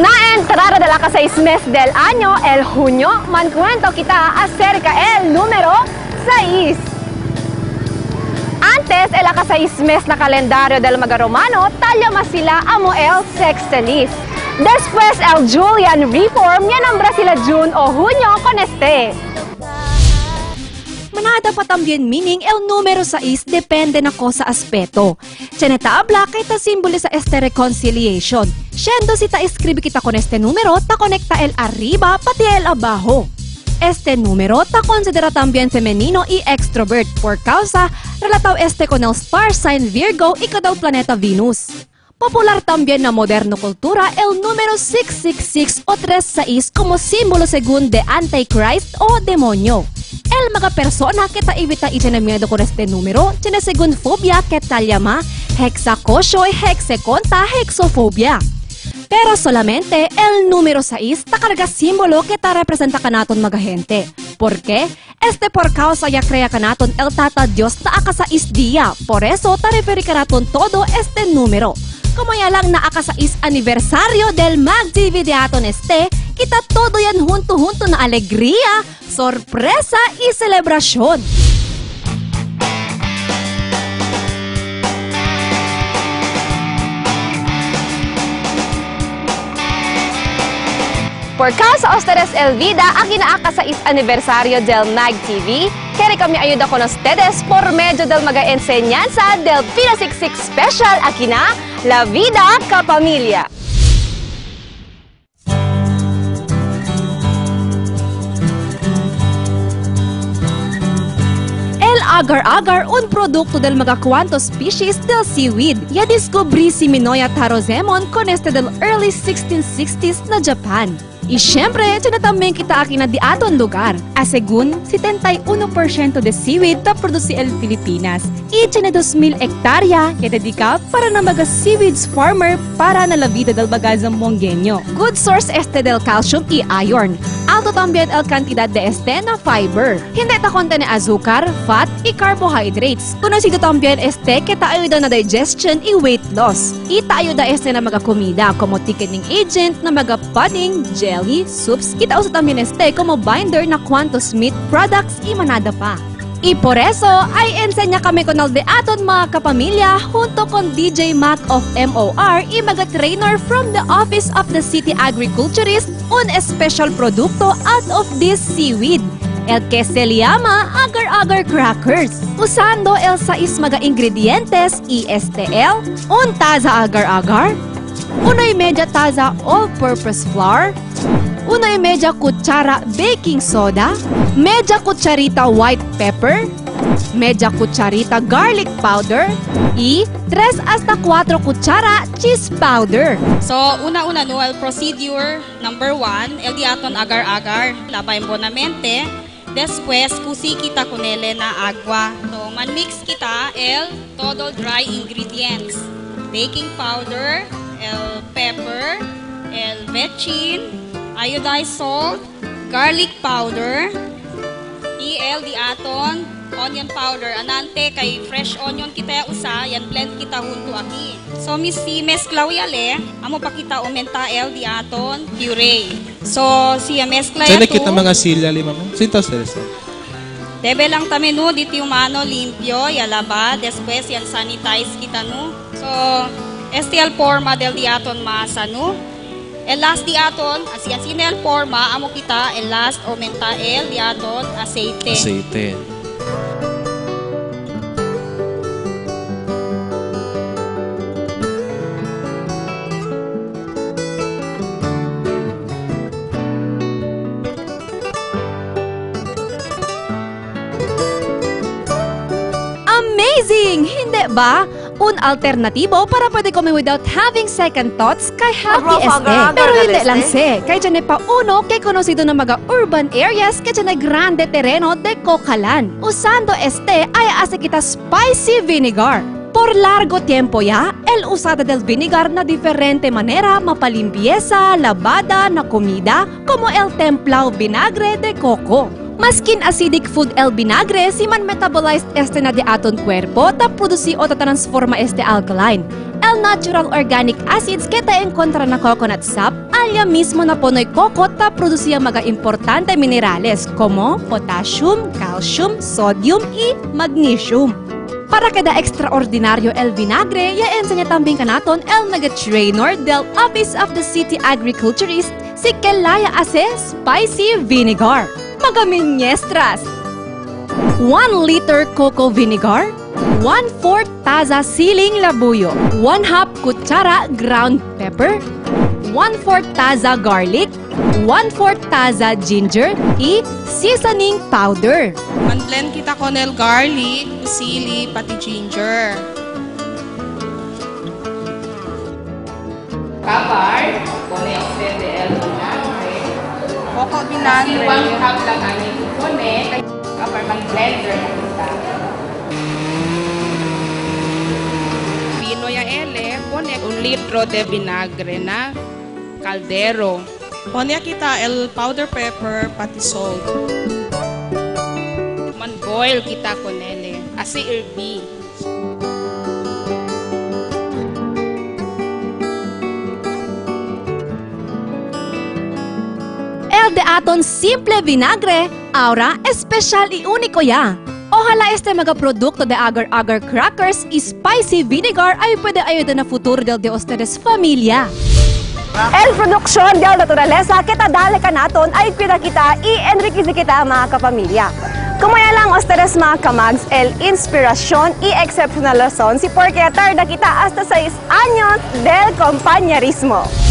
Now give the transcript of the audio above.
Na entrada de la seis mes del año, el junio, mancuento kita acerca el número 6. Antes, el seis mes na kalendaryo del mga Romano, talya mas sila amo el sextilis. Después, el Julian Reform, yanambra sila June o Junio con este. Manada pa también meaning el número 6 depende na ko sa aspeto. Cheneta habla kay ta simbolo sa este reconciliation. Siendo si ta escribe kita con este número, ta conecta el arriba pati el abajo. Este número ta considera también femenino y extrovert por causa relataw este con el star sign Virgo y el planeta Venus. Popular también na moderno kultura el número 666 o 36 como símbolo según de Antichrist o demonyo. El mga persona que ta ibita itiene miedo con este número, tiene según fobia que ta llama hexacosio y hexeconta hexofobia. Pero solamente el número 6 ta carga símbolo que ta representa ka naton mga gente. ¿Por qué? Este por causa ya crea ka naton el tata Dios ta aka sa isdiya. Por eso ta referi ka naton todo este número. Como ya lang naaka sa is aniversario del Magdividiaton este, kita todo yan junto-junto na alegría, sorpresa y celebrasyon. Por causa ustedes el vida, aquí naaka sa is aniversario del Mag TV, kaya kami ayuda con ustedes por medio del mga enseñanza del Pina 66 Special aquí La Vida Kapamilya. Agar-agar un producto del mga cuantos species del seaweed. Ya descubrí si Minoya Tarozemon con este del early 1660s na Japan. Y syempre, tinatambing kita akin na di aton lugar. Asegun, 71% de seaweed ta produce el Pilipinas. Y tiene 2,000 hektarya que dedica para na mga seaweeds farmer para na la vida del bagazang mongenyo. Good source este del calcium y iron. Alto también el cantidad de este na fiber. Hindi ta contiene azúcar, fat y carbohydrates. Conocido también este que ta ayuda na digestion y weight loss. Y ta ayuda este na mga komida como thickening agent na mga pudding, jelly, soups. Kita usa también este como binder na quantos meat products y manada pa. Y por eso ay ensenya kami con de aton mga kapamilya junto con DJ Mac of MOR y mga trainer from the Office of the City Agriculturist un special producto out of this seaweed. El que se llama agar-agar crackers. Usando el sais mga ingredientes el un taza agar-agar, una y media taza all-purpose flour, una y media cuchara baking soda, media cucharita white pepper, media cucharita garlic powder, y 3 hasta 4 cuchara cheese powder. So, una-una no, procedure number one, el diaton agar-agar, labay bonamente. Después, kusi kita con ele na agua. So, man-mix kita el todo dry ingredients. Baking powder, el pepper, el vetchin, iodized salt, garlic powder, el diaton onion powder. Anante kay fresh onion kita usa, yan blend kita hunto aki. So misi mesklaw yale, amo pa kita umenta el diaton puree. So siya meskla Saan yato. nakita mga silya lima mo? Sinta sa Debe lang tami no, dito yung mano limpio, yalaba, después yan sanitize kita no. So, este el forma del diaton masa no. El last diaton, as yan sine el forma, amo kita, el last aumenta el diaton aceite. Aceite. Amazing! Hindi ba? Un alternatibo para pwede kami without having second thoughts kay Happy Este. Pero hindi lang se. Kay dyan pa uno kay konosido ng mga urban areas kay dyan grande terreno de Cocalan. Usando este ay asa kita spicy vinegar. Por largo tiempo ya, el usada del vinegar na diferente manera mapalimpieza, labada na comida como el templao vinagre de coco. Maskin acidic food el vinagre, si man metabolized este na di aton cuerpo, ta produsi o ta transforma este alkaline. El natural organic acids keta en kontra na coconut sap, alya mismo na ponoy coco ta produsi ang mga importante minerales como potassium, calcium, sodium y magnesium. Para kada extraordinaryo el vinagre, ya ensenya tambing kanaton el nag-trainer del Office of the City Agriculturist si Kelaya Ase Spicy Vinegar. Magaminyestras! 1 liter cocoa vinegar, 1/4 taza siling labuyo, 1 half kutsara ground pepper, 1/4 taza garlic, 1/4 taza ginger, i seasoning powder. Man-blend kita konel garlic, sili, pati ginger. Kapar, Kasi one cup lang ang ipone. Kapar, mag-blender na kita. Pino ya ele, pone un litro de vinagre na caldero. Pone kita el powder pepper, pati salt. Man-boil kita konele. Asi irbi. El de aton simple vinagre, ahora especial y único ya. Ojalá este mga produkto de Agar Agar Crackers Spicy Vinegar ay pwede ayuda na futuro del de ustedes familia. El produksyon del naturaleza kita dali ka naton ay kita i-enriquece kita mga kapamilya. Kumaya lang ustedes mga kamags el inspirasyon y excepcional razón si porque tarda kita hasta 6 años del compañerismo.